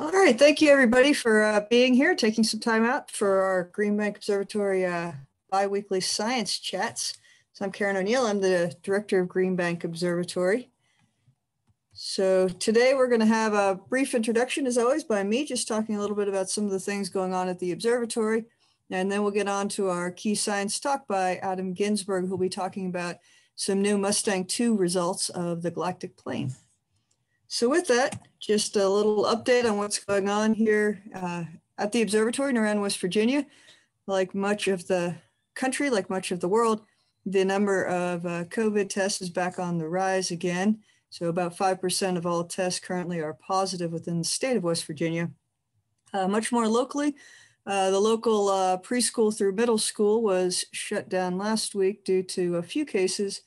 All right, thank you everybody for uh, being here, taking some time out for our Green Bank Observatory uh, biweekly science chats. So I'm Karen O'Neil, I'm the director of Green Bank Observatory. So today we're going to have a brief introduction as always by me, just talking a little bit about some of the things going on at the observatory. And then we'll get on to our key science talk by Adam Ginsburg, who'll be talking about some new Mustang 2 results of the galactic plane. So with that, just a little update on what's going on here uh, at the observatory in around West Virginia. Like much of the country, like much of the world, the number of uh, COVID tests is back on the rise again. So about 5% of all tests currently are positive within the state of West Virginia. Uh, much more locally, uh, the local uh, preschool through middle school was shut down last week due to a few cases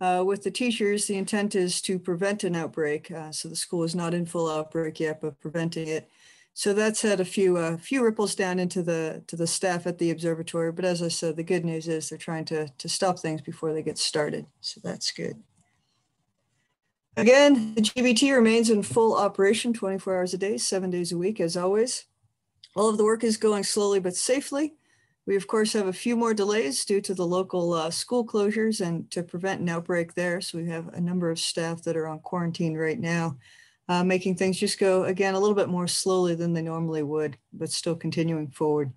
uh, with the teachers, the intent is to prevent an outbreak. Uh, so the school is not in full outbreak yet, but preventing it. So that's had a few uh, few ripples down into the to the staff at the observatory. But as I said, the good news is they're trying to to stop things before they get started. So that's good. Again, the GBT remains in full operation 24 hours a day, seven days a week, as always. All of the work is going slowly but safely. We, of course, have a few more delays due to the local uh, school closures and to prevent an outbreak there. So we have a number of staff that are on quarantine right now, uh, making things just go, again, a little bit more slowly than they normally would, but still continuing forward.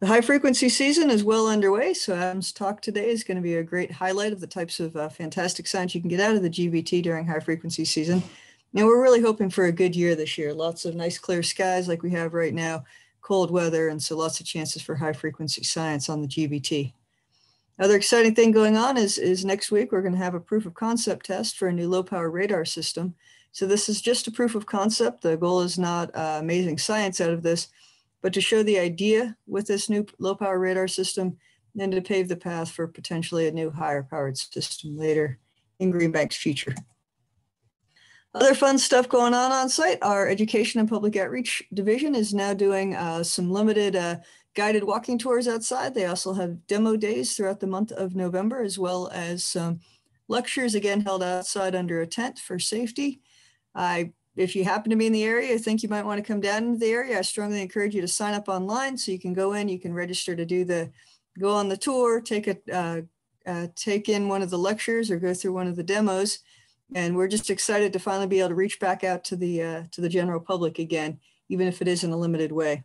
The high frequency season is well underway. So Adam's talk today is going to be a great highlight of the types of uh, fantastic science you can get out of the GBT during high frequency season. Now we're really hoping for a good year this year. Lots of nice clear skies like we have right now cold weather, and so lots of chances for high frequency science on the GBT. Other exciting thing going on is, is next week we're going to have a proof of concept test for a new low power radar system. So this is just a proof of concept. The goal is not uh, amazing science out of this, but to show the idea with this new low power radar system and to pave the path for potentially a new higher powered system later in Green Bank's future. Other fun stuff going on on site. Our Education and Public Outreach Division is now doing uh, some limited uh, guided walking tours outside. They also have demo days throughout the month of November, as well as some lectures, again, held outside under a tent for safety. I, if you happen to be in the area, I think you might want to come down into the area. I strongly encourage you to sign up online so you can go in, you can register to do the, go on the tour, take a, uh, uh take in one of the lectures or go through one of the demos and we're just excited to finally be able to reach back out to the uh, to the general public again, even if it is in a limited way.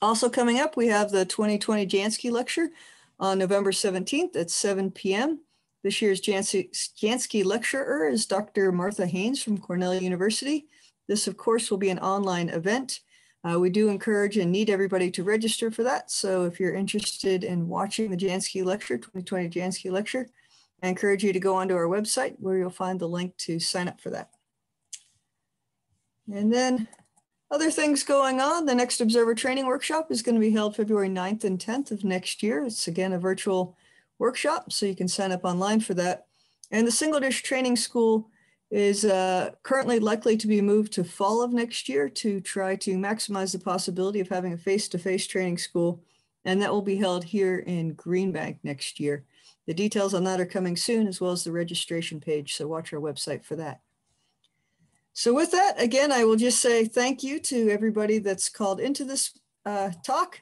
Also coming up, we have the 2020 Jansky Lecture on November 17th at 7 p.m. This year's Jansky, Jansky lecturer is Dr. Martha Haynes from Cornell University. This, of course, will be an online event. Uh, we do encourage and need everybody to register for that. So if you're interested in watching the Jansky Lecture, 2020 Jansky Lecture, I encourage you to go onto our website where you'll find the link to sign up for that. And then other things going on, the next Observer Training Workshop is going to be held February 9th and 10th of next year. It's again a virtual workshop, so you can sign up online for that. And the Single Dish Training School is uh, currently likely to be moved to fall of next year to try to maximize the possibility of having a face-to-face -face training school. And that will be held here in Green Bank next year. The details on that are coming soon, as well as the registration page. So watch our website for that. So with that, again, I will just say thank you to everybody that's called into this uh, talk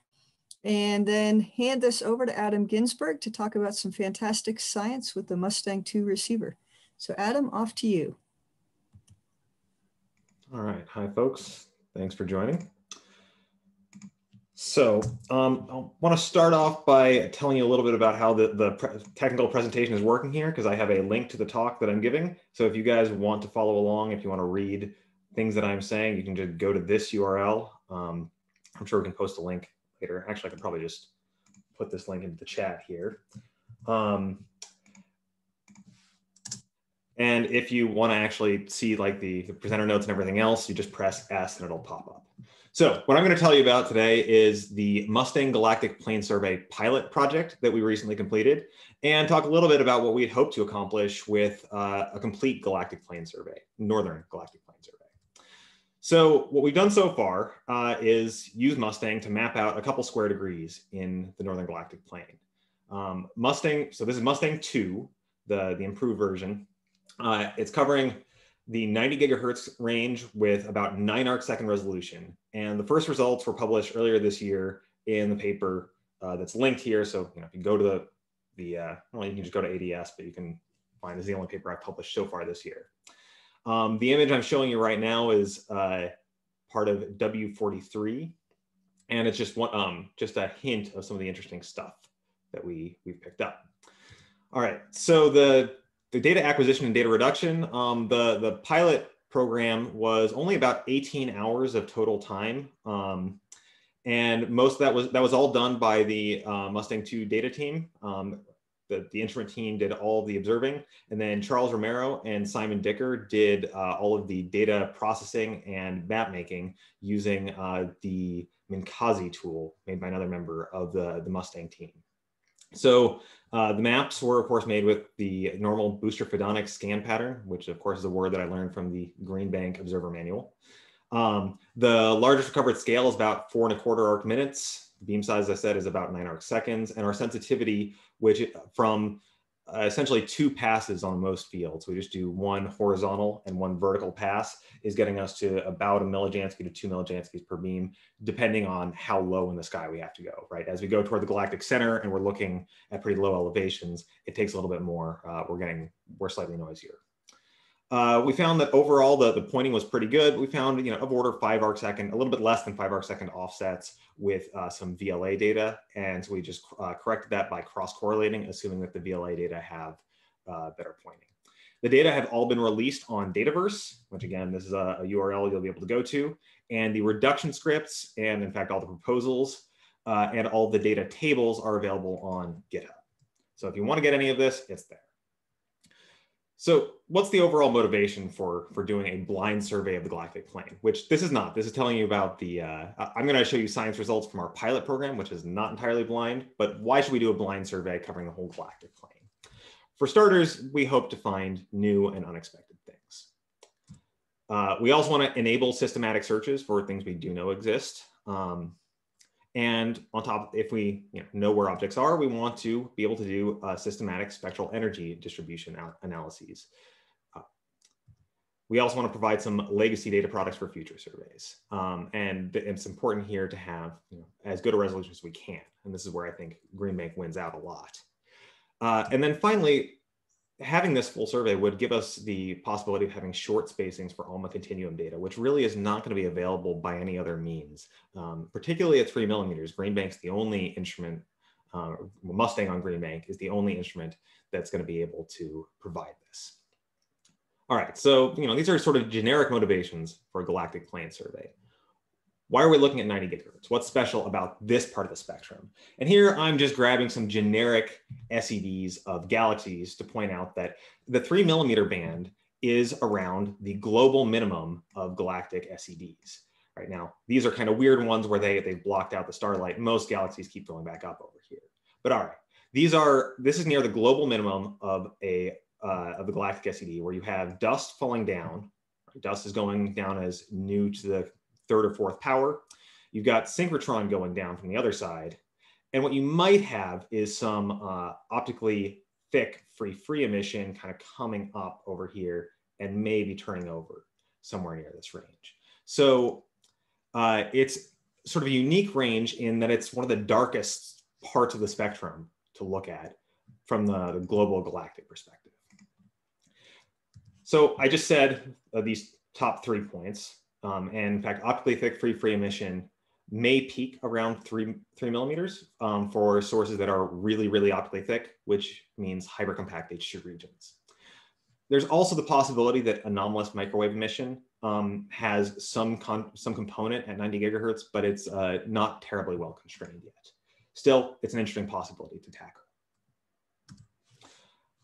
and then hand this over to Adam Ginsburg to talk about some fantastic science with the Mustang 2 receiver. So Adam, off to you. All right. Hi, folks. Thanks for joining. So um, I want to start off by telling you a little bit about how the, the pre technical presentation is working here because I have a link to the talk that I'm giving. So if you guys want to follow along, if you want to read things that I'm saying, you can just go to this URL. Um, I'm sure we can post a link later. Actually, I could probably just put this link into the chat here. Um, and if you want to actually see like the, the presenter notes and everything else, you just press S and it'll pop up. So what I'm going to tell you about today is the Mustang Galactic Plane Survey pilot project that we recently completed and talk a little bit about what we hope to accomplish with uh, a complete galactic plane survey, Northern Galactic Plane Survey. So what we've done so far uh, is use Mustang to map out a couple square degrees in the Northern Galactic Plane. Um, Mustang, so this is Mustang 2, the, the improved version. Uh, it's covering the 90 gigahertz range with about nine arc second resolution. And the first results were published earlier this year in the paper uh, that's linked here. So you know, if you go to the, the uh, well, you can just go to ADS, but you can find is the only paper I've published so far this year. Um, the image I'm showing you right now is uh, part of W43, and it's just one, um, just a hint of some of the interesting stuff that we we've picked up. All right, so the data acquisition and data reduction, um, the the pilot program was only about 18 hours of total time. Um, and most of that was that was all done by the uh, Mustang 2 data team. Um, the, the instrument team did all the observing, and then Charles Romero and Simon Dicker did uh, all of the data processing and map making using uh, the Minkasi tool made by another member of the, the Mustang team. So uh, the maps were, of course, made with the normal boustrophedonic scan pattern, which, of course, is a word that I learned from the Green Bank Observer Manual. Um, the largest recovered scale is about four and a quarter arc minutes. Beam size, as I said, is about nine arc seconds. And our sensitivity, which from uh, essentially two passes on most fields. We just do one horizontal and one vertical pass is getting us to about a millijansky to two millijanskys per beam, depending on how low in the sky we have to go, right? As we go toward the galactic center and we're looking at pretty low elevations, it takes a little bit more. Uh, we're getting, we're slightly noisier. Uh, we found that overall the, the pointing was pretty good. We found, you know, of order five arc second, a little bit less than five arc second offsets with uh, some VLA data. And so we just uh, corrected that by cross correlating, assuming that the VLA data have uh, better pointing. The data have all been released on Dataverse, which again, this is a, a, URL you'll be able to go to. And the reduction scripts, and in fact, all the proposals uh, and all the data tables are available on GitHub. So if you want to get any of this, it's there. So what's the overall motivation for, for doing a blind survey of the galactic plane, which this is not. This is telling you about the, uh, I'm going to show you science results from our pilot program, which is not entirely blind, but why should we do a blind survey covering the whole galactic plane? For starters, we hope to find new and unexpected things. Uh, we also want to enable systematic searches for things we do know exist. Um, and on top, if we you know, know, where objects are, we want to be able to do uh, systematic spectral energy distribution analyses. Uh, we also want to provide some legacy data products for future surveys. Um, and it's important here to have you know, as good a resolution as we can. And this is where I think Green Bank wins out a lot. Uh, and then finally, having this full survey would give us the possibility of having short spacings for ALMA continuum data, which really is not going to be available by any other means, um, particularly at three millimeters. Green Bank's the only instrument, uh, Mustang on Green Bank is the only instrument that's going to be able to provide this. All right, so you know these are sort of generic motivations for a galactic plane survey why are we looking at 90 gigahertz? What's special about this part of the spectrum? And here I'm just grabbing some generic SEDs of galaxies to point out that the three millimeter band is around the global minimum of galactic SEDs. Right now, these are kind of weird ones where they, they've blocked out the starlight. Most galaxies keep going back up over here. But all right, these are, this is near the global minimum of a, uh, of the galactic SED where you have dust falling down. Dust is going down as new to the third or fourth power. You've got synchrotron going down from the other side. And what you might have is some uh, optically thick free free emission kind of coming up over here and maybe turning over somewhere near this range. So uh, it's sort of a unique range in that it's one of the darkest parts of the spectrum to look at from the, the global galactic perspective. So I just said uh, these top three points. Um, and in fact, optically thick free free emission may peak around three, three millimeters um, for sources that are really, really optically thick, which means hypercompact H2 regions. There's also the possibility that anomalous microwave emission um, has some, some component at 90 gigahertz, but it's uh, not terribly well constrained yet. Still, it's an interesting possibility to tackle.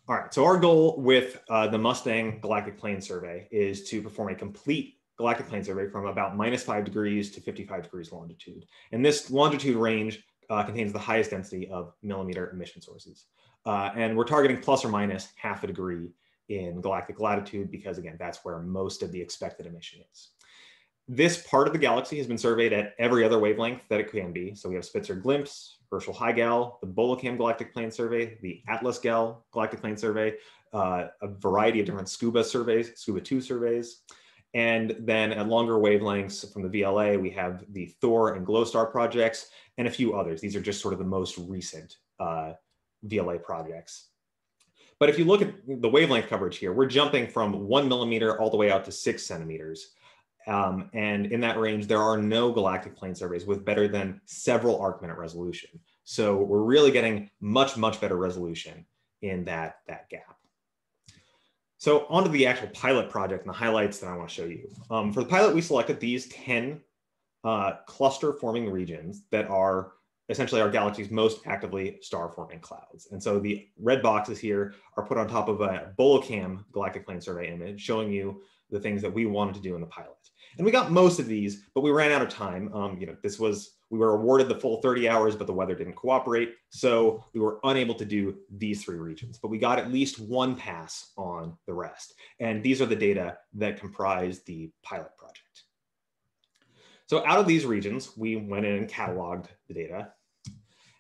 All right, so our goal with uh, the Mustang Galactic Plane Survey is to perform a complete galactic plane survey from about minus five degrees to 55 degrees longitude. And this longitude range uh, contains the highest density of millimeter emission sources. Uh, and we're targeting plus or minus half a degree in galactic latitude because again, that's where most of the expected emission is. this part of the galaxy has been surveyed at every other wavelength that it can be. So we have Spitzer Glimpse, Herschel High Gal, the Bolocam Galactic Plane Survey, the Atlas Gal Galactic Plane Survey, uh, a variety of different SCUBA surveys, SCUBA 2 surveys. And then at longer wavelengths from the VLA, we have the Thor and GLOSTAR projects and a few others. These are just sort of the most recent uh, VLA projects. But if you look at the wavelength coverage here, we're jumping from one millimeter all the way out to six centimeters. Um, and in that range, there are no galactic plane surveys with better than several arc minute resolution. So we're really getting much, much better resolution in that, that gap. So onto the actual pilot project and the highlights that I want to show you. Um, for the pilot, we selected these 10 uh, cluster forming regions that are essentially our galaxy's most actively star forming clouds. And so the red boxes here are put on top of a Bolocam galactic plane survey image showing you the things that we wanted to do in the pilot. And we got most of these, but we ran out of time. Um, you know, this was, we were awarded the full 30 hours, but the weather didn't cooperate. So we were unable to do these three regions, but we got at least one pass on the rest. And these are the data that comprise the pilot project. So out of these regions, we went in and cataloged the data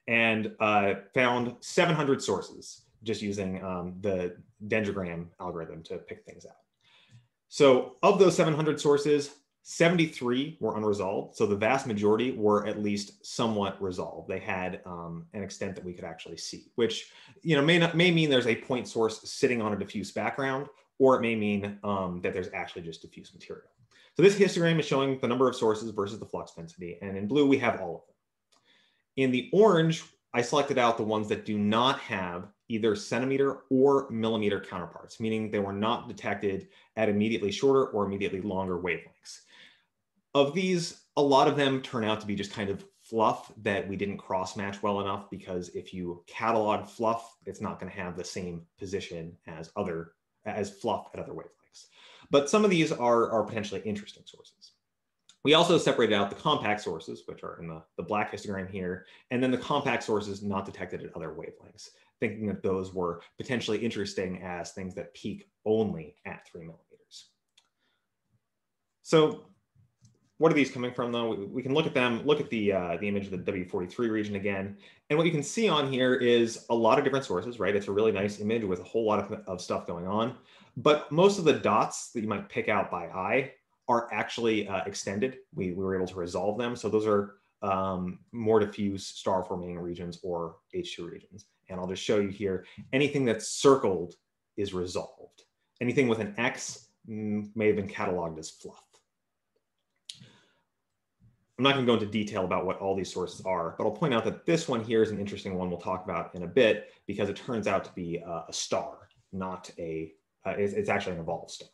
and uh, found 700 sources just using um, the dendrogram algorithm to pick things out. So of those 700 sources, 73 were unresolved. So the vast majority were at least somewhat resolved. They had um, an extent that we could actually see, which you know may not may mean there's a point source sitting on a diffuse background, or it may mean um, that there's actually just diffuse material. So this histogram is showing the number of sources versus the flux density, and in blue we have all of them. In the orange, I selected out the ones that do not have either centimeter or millimeter counterparts, meaning they were not detected at immediately shorter or immediately longer wavelengths. Of these, a lot of them turn out to be just kind of fluff that we didn't cross match well enough because if you catalog fluff, it's not going to have the same position as other as fluff at other wavelengths. But some of these are, are potentially interesting sources. We also separated out the compact sources, which are in the, the black histogram here, and then the compact sources not detected at other wavelengths thinking that those were potentially interesting as things that peak only at three millimeters. So what are these coming from though? We, we can look at them, look at the, uh, the image of the W43 region again. And what you can see on here is a lot of different sources, right? It's a really nice image with a whole lot of, of stuff going on. But most of the dots that you might pick out by eye are actually uh, extended. We, we were able to resolve them. So those are um, more diffuse star forming regions or H2 regions. And I'll just show you here, anything that's circled is resolved. Anything with an X mm, may have been cataloged as fluff. I'm not going to go into detail about what all these sources are, but I'll point out that this one here is an interesting one we'll talk about in a bit because it turns out to be a, a star, not a, uh, it's, it's, actually an evolved star.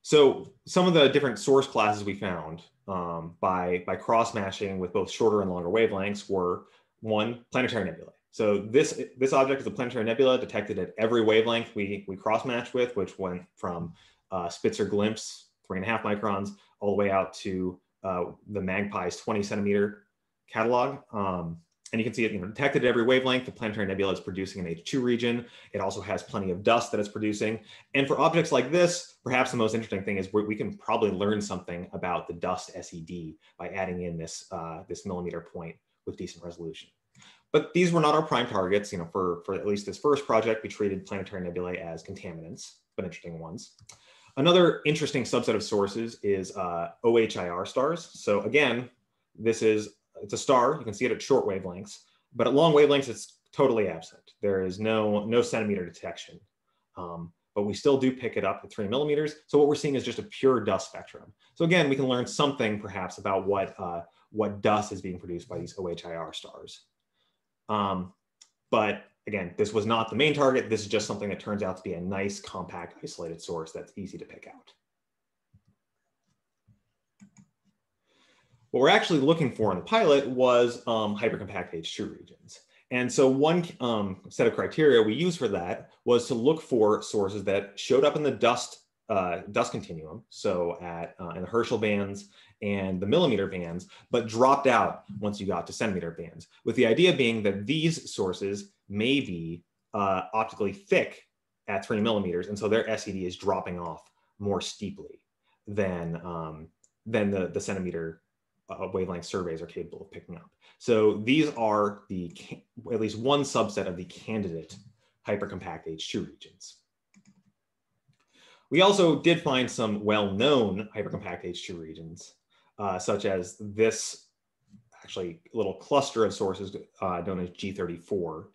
So some of the different source classes we found um, by, by cross-matching with both shorter and longer wavelengths were one, planetary nebulae. So this, this object is a planetary nebula detected at every wavelength we, we cross-matched with, which went from uh, Spitzer Glimpse, three and a half microns, all the way out to uh, the MAGPIS 20 centimeter catalog. Um, and you can see it you know, detected at every wavelength. The planetary nebula is producing an H2 region. It also has plenty of dust that it's producing. And for objects like this, perhaps the most interesting thing is we can probably learn something about the dust SED by adding in this, uh, this millimeter point with decent resolution. But these were not our prime targets. You know, for, for at least this first project, we treated planetary nebulae as contaminants, but interesting ones. Another interesting subset of sources is uh, OHIR stars. So again, this is, it's a star. You can see it at short wavelengths, but at long wavelengths, it's totally absent. There is no, no centimeter detection. Um, but we still do pick it up at three millimeters. So what we're seeing is just a pure dust spectrum. So again, we can learn something perhaps about what, uh, what dust is being produced by these OHIR stars. Um, but again, this was not the main target. This is just something that turns out to be a nice, compact, isolated source that's easy to pick out. What we're actually looking for in the pilot was um, hypercompact H2 regions. And so one um, set of criteria we used for that was to look for sources that showed up in the dust uh, dust continuum, so at uh, in the Herschel bands and the millimeter bands, but dropped out once you got to centimeter bands, with the idea being that these sources may be uh, optically thick at three millimeters, and so their SED is dropping off more steeply than, um, than the, the centimeter uh, wavelength surveys are capable of picking up. So these are the at least one subset of the candidate hypercompact H2 regions. We also did find some well-known hypercompact H2 regions, uh, such as this actually little cluster of sources uh, known as G34,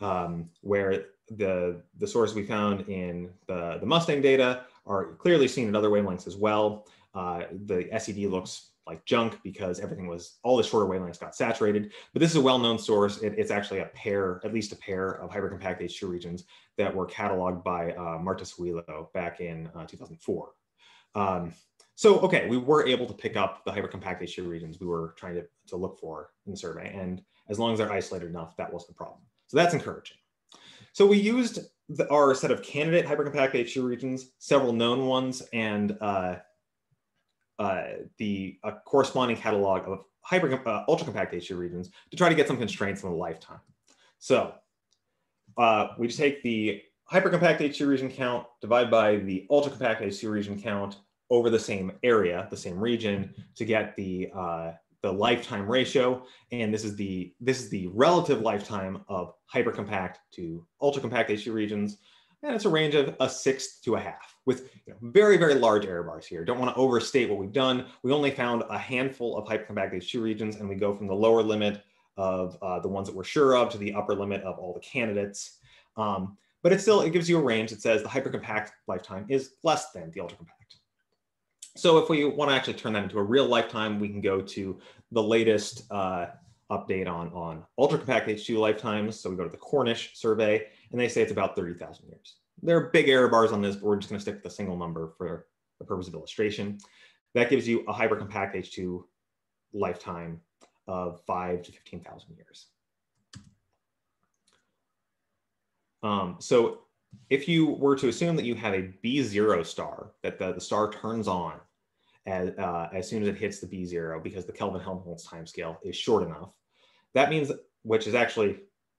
um, where the, the sources we found in the, the Mustang data are clearly seen in other wavelengths as well. Uh, the SED looks like junk because everything was all the shorter wavelengths got saturated. But this is a well-known source. It, it's actually a pair, at least a pair of hypercompact H2 regions that were cataloged by uh, Marta Sewilo back in uh, 2004. Um, so, okay, we were able to pick up the hypercompact H2 regions we were trying to, to look for in the survey. And as long as they're isolated enough, that wasn't a problem. So that's encouraging. So we used the, our set of candidate hypercompact H2 regions, several known ones, and uh, uh, the corresponding catalog of hyper uh, ultra compact H2 regions to try to get some constraints on the lifetime. So uh, we take the hypercompact H2 region count divided by the ultra compact H2 region count over the same area, the same region, to get the uh, the lifetime ratio. And this is the this is the relative lifetime of hypercompact to ultra compact H2 regions and it's a range of a sixth to a half with you know, very, very large error bars here. Don't want to overstate what we've done. We only found a handful of hypercompact H2 regions, and we go from the lower limit of uh, the ones that we're sure of to the upper limit of all the candidates. Um, but it still, it gives you a range that says the hypercompact lifetime is less than the ultracompact. So if we want to actually turn that into a real lifetime, we can go to the latest uh, update on, on ultra compact H2 lifetimes. So we go to the Cornish survey, and they say it's about 30,000 years. There are big error bars on this, but we're just going to stick with a single number for the purpose of illustration. That gives you a hypercompact H2 lifetime of five to 15,000 years. Um, so if you were to assume that you have a B0 star, that the, the star turns on as, uh, as soon as it hits the B0 because the Kelvin-Helmholtz timescale is short enough, that means, which is actually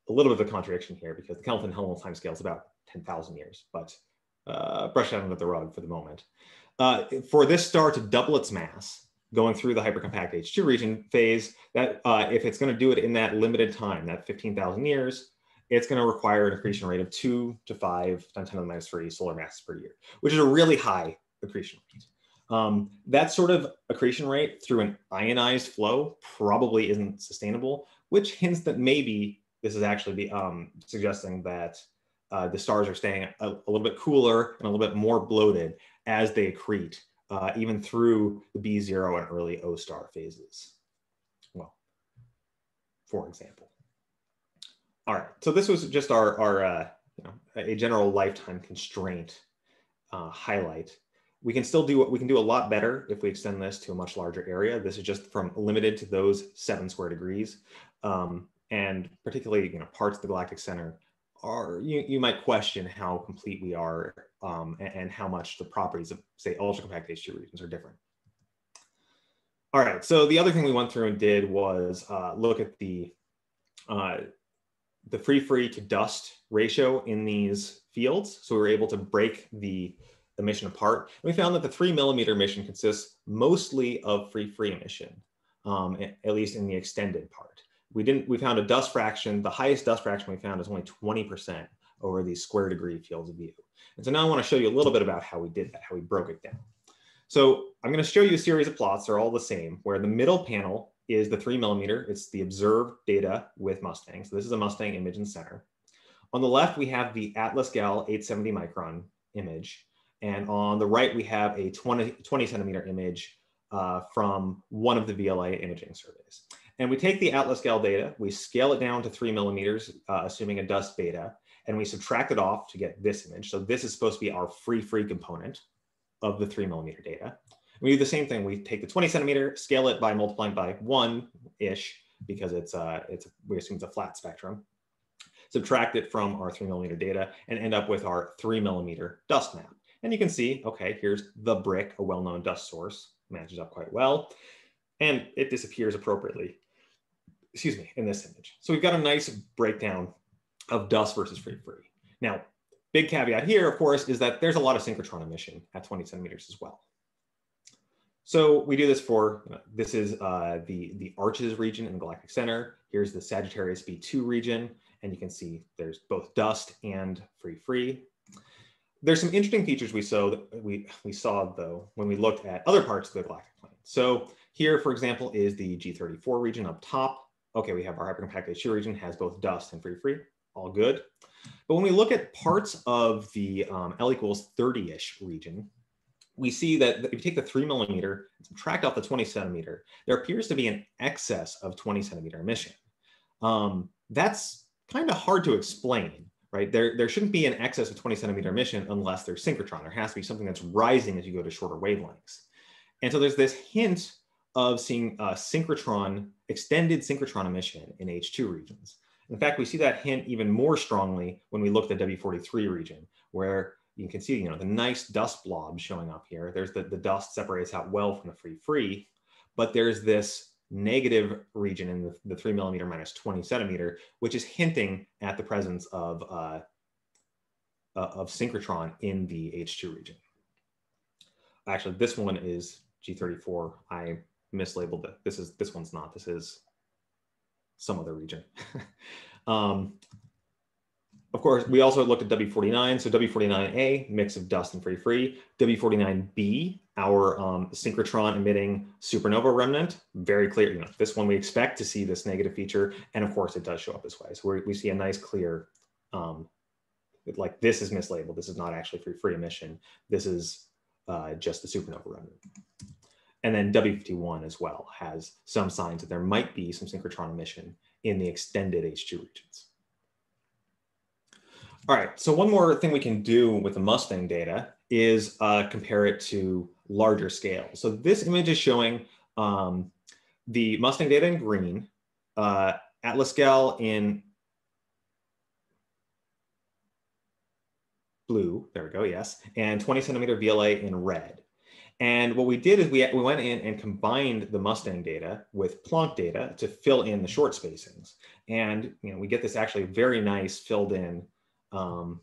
a little bit of a contradiction here because the Kelvin Helmholtz time scale is about 10,000 years, but uh, brush that under the rug for the moment. Uh, for this star to double its mass, going through the hypercompact H2 region phase, that uh, if it's going to do it in that limited time, that 15,000 years, it's going to require an accretion rate of two to five times 10 to the minus three solar masses per year, which is a really high accretion rate. Um, that sort of accretion rate through an ionized flow probably isn't sustainable, which hints that maybe this is actually the, um, suggesting that uh, the stars are staying a, a, little bit cooler and a little bit more bloated as they accrete, uh, even through the B0 and early O star phases. Well, for example. All right, so this was just our, our uh, you know, a general lifetime constraint uh, highlight. We can still do what we can do a lot better if we extend this to a much larger area. This is just from limited to those seven square degrees. Um, and particularly you know parts of the galactic center are you, you might question how complete we are um, and, and, how much the properties of say ultra compact H2 regions are different. All right, so the other thing we went through and did was uh, look at the uh, the free free to dust ratio in these fields. So we were able to break the emission apart. And we found that the three millimeter mission consists mostly of free free emission, um, at least in the extended part we didn't, we found a dust fraction, the highest dust fraction we found is only 20% over these square degree fields of view. And so now I wanna show you a little bit about how we did that, how we broke it down. So I'm gonna show you a series of plots, they're all the same, where the middle panel is the three millimeter, it's the observed data with Mustang. So this is a Mustang image in center. On the left, we have the Atlas Gal 870 micron image. And on the right, we have a 20, 20 centimeter image uh, from one of the VLA imaging surveys. And we take the Atlas Gal data, we scale it down to three millimeters, uh, assuming a dust beta, and we subtract it off to get this image. So this is supposed to be our free free component of the three millimeter data. We do the same thing. We take the 20 centimeter, scale it by multiplying by one ish, because it's, uh, it's we assume it's a flat spectrum, subtract it from our three millimeter data and end up with our three millimeter dust map. And you can see, okay, here's the brick, a well-known dust source, matches up quite well. And it disappears appropriately excuse me, in this image. So we've got a nice breakdown of dust versus free free. Now, big caveat here, of course, is that there's a lot of synchrotron emission at 20 centimeters as well. So we do this for, this is uh, the, the Arches region in the Galactic Center. Here's the Sagittarius B2 region, and you can see there's both dust and free-free. There's some interesting features we saw, we, we saw though, when we looked at other parts of the galactic plane. So here, for example, is the G34 region up top. Okay, we have our hypercompact H2 region has both dust and free-free, all good. But when we look at parts of the um, L equals 30-ish region, we see that if you take the three millimeter and subtract off the 20 centimeter, there appears to be an excess of 20 centimeter emission. Um, that's kind of hard to explain, right? There, there shouldn't be an excess of 20 centimeter emission unless there's synchrotron. There has to be something that's rising as you go to shorter wavelengths. And so there's this hint of seeing uh, synchrotron, extended synchrotron emission in H2 regions. In fact, we see that hint even more strongly when we look at the W43 region, where you can see, you know, the nice dust blob showing up here. There's the, the dust separates out well from the free-free, but there's this negative region in the, the three millimeter minus 20 centimeter, which is hinting at the presence of, uh, uh, of synchrotron in the H2 region. Actually, this one is G34. I mislabeled it. This is this one's not. This is some other region. um, of course, we also looked at W49. So W49A, mix of dust and free-free. W49B, our um, synchrotron emitting supernova remnant, very clear. You know, this one we expect to see this negative feature. And of course, it does show up this way. So we see a nice clear, um, like this is mislabeled. This is not actually free-free emission. This is uh, just the supernova remnant. And then W51 as well has some signs that there might be some synchrotron emission in the extended H2 regions. All right, so one more thing we can do with the Mustang data is uh, compare it to larger scale. So this image is showing um, the Mustang data in green, uh, ATLASGAL in blue, there we go, yes, and 20 centimeter VLA in red. And what we did is we, we went in and combined the Mustang data with Planck data to fill in the short spacings. And you know, we get this actually very nice filled in um,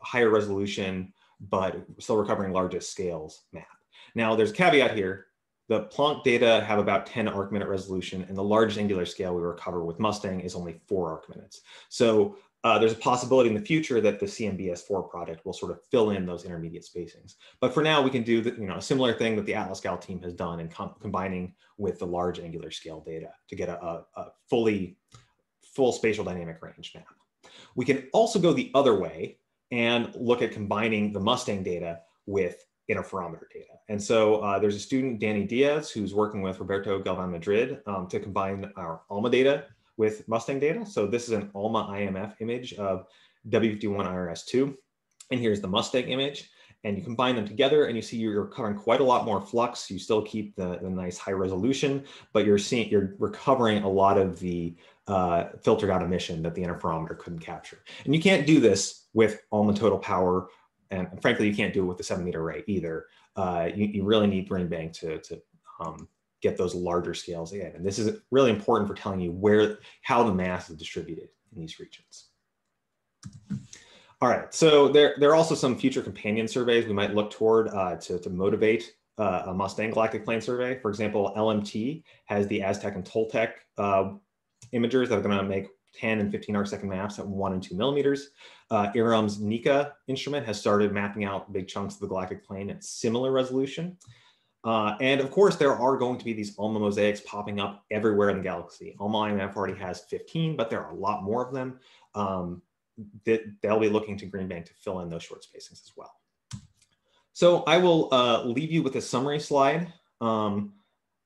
higher resolution, but still recovering largest scales map. Now there's a caveat here. The Planck data have about 10 arc minute resolution and the largest angular scale we recover with Mustang is only four arc minutes. So uh, there's a possibility in the future that the CMBS4 product will sort of fill in those intermediate spacings. But for now, we can do the, you know, a similar thing that the ATLASGAL team has done in com combining with the large angular scale data to get a, a, a fully full spatial dynamic range map. We can also go the other way and look at combining the Mustang data with interferometer data. And so uh, there's a student, Danny Diaz, who's working with Roberto Galvan Madrid um, to combine our ALMA data with Mustang data. So this is an ALMA IMF image of W51 IRS2. And here's the Mustang image. And you combine them together and you see you're recovering quite a lot more flux. You still keep the, the nice high resolution, but you're seeing you're recovering a lot of the uh, filtered out emission that the interferometer couldn't capture. And you can't do this with ALMA total power. And frankly, you can't do it with the seven meter array either. Uh, you, you, really need Green Bank to, to um, get those larger scales in. And this is really important for telling you where, how the mass is distributed in these regions. All right, so there, there are also some future companion surveys we might look toward uh, to, to motivate uh, a Mustang Galactic Plane survey. For example, LMT has the Aztec and Toltec uh, imagers that are going to make 10 and 15 arc second maps at one and two millimeters. Uh, IRAM's NIKA instrument has started mapping out big chunks of the galactic plane at similar resolution. Uh, and of course, there are going to be these ALMA mosaics popping up everywhere in the galaxy. ALMA IMF already has 15, but there are a lot more of them. Um, that they'll be looking to Green Bank to fill in those short spacings as well. So I will uh, leave you with a summary slide. Um,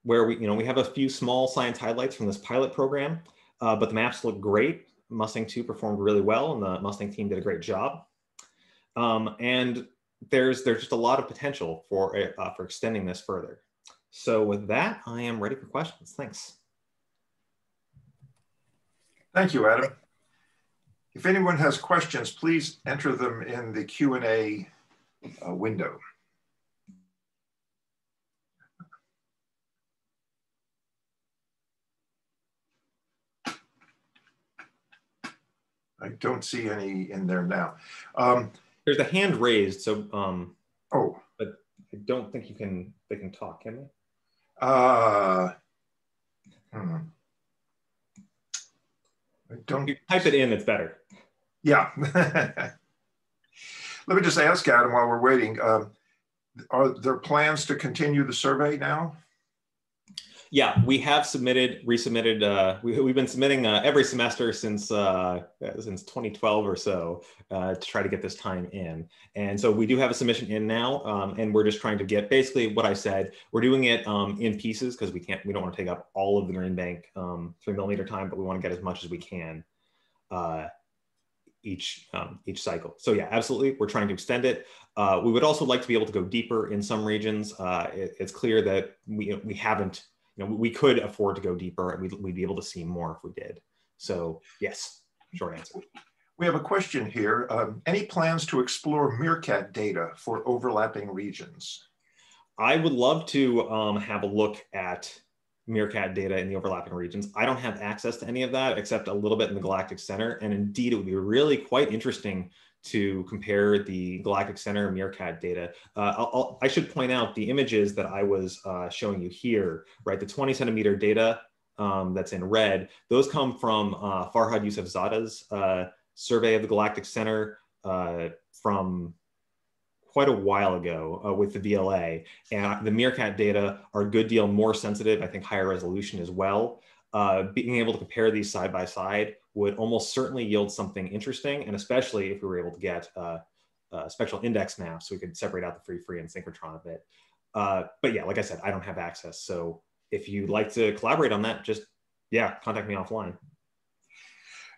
where we, you know, we have a few small science highlights from this pilot program, uh, but the maps look great. Mustang 2 performed really well and the Mustang team did a great job. Um, and there's, there's just a lot of potential for, uh, for extending this further. So with that, I am ready for questions. Thanks. Thank you, Adam. If anyone has questions, please enter them in the Q&A uh, window. I don't see any in there now. Um, There's a hand raised, so um, oh, but I don't think you can. They can talk, can they? Uh, hmm. I don't You type it in, it's better. Yeah. Let me just ask Adam while we're waiting. Um, are there plans to continue the survey now? Yeah, we have submitted, resubmitted. Uh, we, we've been submitting uh, every semester since uh, since 2012 or so uh, to try to get this time in. And so we do have a submission in now, um, and we're just trying to get basically what I said. We're doing it um, in pieces because we can't, we don't want to take up all of the Green Bank um, three millimeter time, but we want to get as much as we can uh, each um, each cycle. So yeah, absolutely, we're trying to extend it. Uh, we would also like to be able to go deeper in some regions. Uh, it, it's clear that we we haven't you know, we could afford to go deeper and we'd, we'd be able to see more if we did. So yes, short answer. We have a question here. Um, any plans to explore Meerkat data for overlapping regions? I would love to um, have a look at Meerkat data in the overlapping regions. I don't have access to any of that except a little bit in the Galactic Center. And indeed, it would be really quite interesting to compare the Galactic Center Meerkat data. Uh, I'll, I'll, i should point out the images that I was uh, showing you here, right? The 20 centimeter data um, that's in red, those come from uh, Farhad Yusef-Zadeh's uh, survey of the Galactic Center uh, from quite a while ago uh, with the VLA. And the Meerkat data are a good deal more sensitive, I think higher resolution as well. Being able to compare these side by side would almost certainly yield something interesting. And especially if we were able to get uh, uh, spectral index maps, so we could separate out the free free and synchrotron a bit. Uh, but yeah, like I said, I don't have access. So if you'd like to collaborate on that, just yeah, contact me offline.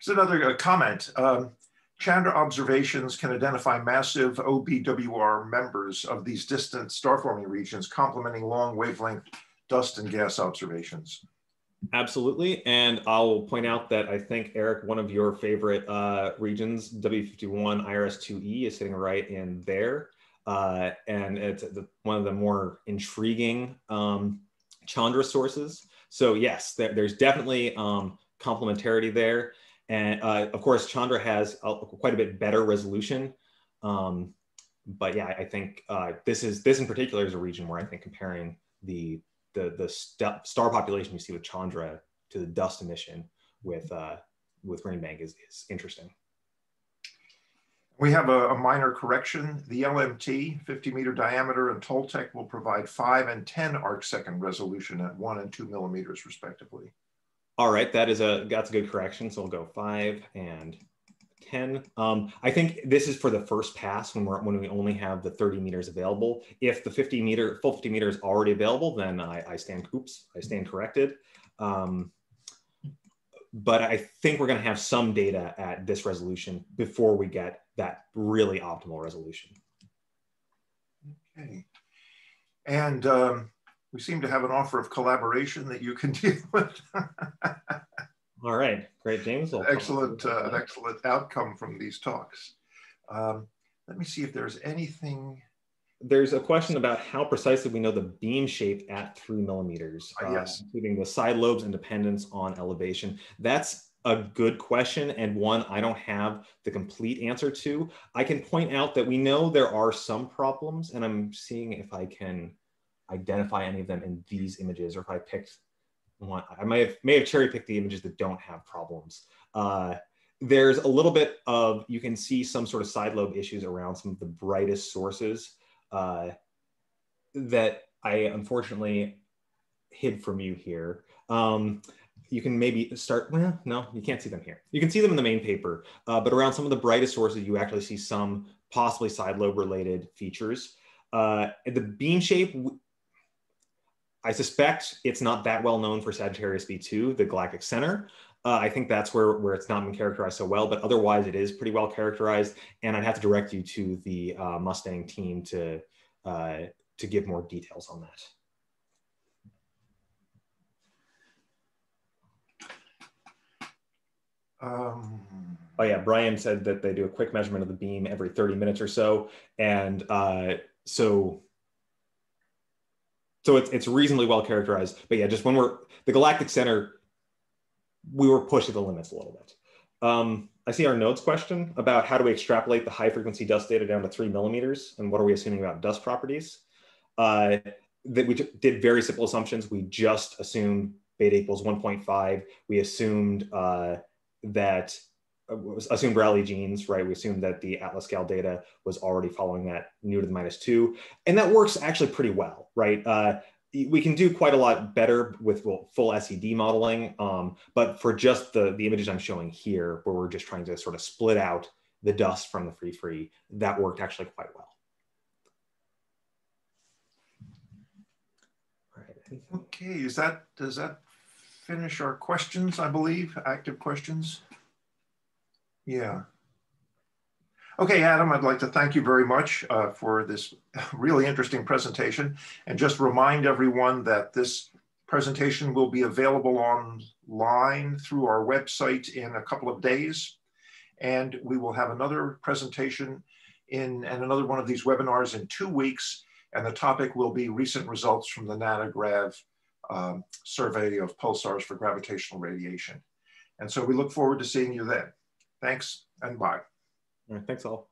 There's another uh, comment. Um, Chandra observations can identify massive OBWR members of these distant star forming regions, complementing long wavelength dust and gas observations. Absolutely. And I'll point out that I think, Eric, one of your favorite uh, regions, W51 IRS2E, is sitting right in there. Uh, and it's the, one of the more intriguing um, Chandra sources. So, yes, there, there's definitely um, complementarity there. And uh, of course, Chandra has a, quite a bit better resolution. Um, but yeah, I think uh, this is this in particular is a region where I think comparing the the the st- star population you see with Chandra to the dust emission with uh, with Green Bank is, is interesting. We have a, a, minor correction. The LMT, 50 meter diameter, and Toltec will provide 5 and 10 arc second resolution at 1 and 2 millimeters, respectively. All right, that is a that's a good correction. So we'll go 5 and 10. Um, I think this is for the first pass when we're when we only have the 30 meters available. If the 50 meter full 50 meters already available, then I, I stand oops, I stand corrected. Um, but I think we're going to have some data at this resolution before we get that really optimal resolution. Okay. And um, we seem to have an offer of collaboration that you can deal with. All right, great, James. We'll excellent, uh, an excellent outcome from these talks. Um, let me see if there's anything. There's a question about how precisely we know the beam shape at three millimeters, uh, yes. including the side lobes and dependence on elevation. That's a good question and one I don't have the complete answer to. I can point out that we know there are some problems, and I'm seeing if I can identify any of them in these images or if I picked one. I may have may have cherry picked the images that don't have problems. Uh, there's a little bit of you can see some sort of side lobe issues around some of the brightest sources uh, that I unfortunately hid from you here. Um, you can maybe start, well, no, you can't see them here. You can see them in the main paper, uh, but around some of the brightest sources, you actually see some possibly side lobe related features. Uh, the beam shape, I suspect it's not that well known for Sagittarius B2, the galactic center. Uh, I think that's where, where it's not been characterized so well, but otherwise it is pretty well characterized. And I'd have to direct you to the uh, Mustang team to, uh, to give more details on that. Um, oh yeah, Brian said that they do a quick measurement of the beam every 30 minutes or so. And uh, so so it's it's reasonably well characterized. But yeah, just when we're the galactic center, we were pushing the limits a little bit. Um, I see our notes question about how do we extrapolate the high frequency dust data down to three millimeters and what are we assuming about dust properties? Uh, that we did very simple assumptions. We just assumed beta equals 1.5. We assumed uh, that assumed Rayleigh-Jeans, right? We assumed that the ATLASGAL data was already following that nu to the minus two, and that works actually pretty well, right? Uh, we can do quite a lot better with full SED modeling, um, but for just the the images I'm showing here, where we're just trying to sort of split out the dust from the free free, that worked actually quite well. Okay, is that, does that finish our questions, I believe, active questions? Yeah. Okay, Adam, I'd like to thank you very much uh, for this really interesting presentation and just remind everyone that this presentation will be available online through our website in a couple of days. And we will have another presentation in and another one of these webinars in two weeks and the topic will be recent results from the NANOGrav um, survey of pulsars for gravitational radiation. And so we look forward to seeing you then. Thanks and bye. All right, thanks all.